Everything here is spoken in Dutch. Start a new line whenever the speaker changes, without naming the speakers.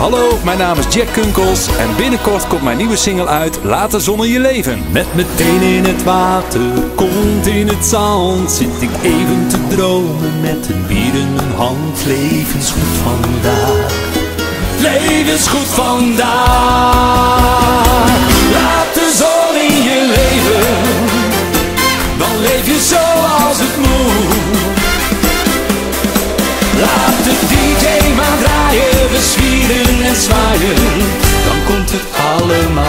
Hallo, mijn naam is Jack Kunkels en binnenkort komt mijn nieuwe single uit Laat de zon in je leven. Met meteen in het water, komt in het zand, zit ik even te dromen met een bier in mijn hand. Levensgoed vandaag, levensgoed vandaag. Laat de zon in je leven, dan leef je zo. zwaaien, dan komt het allemaal.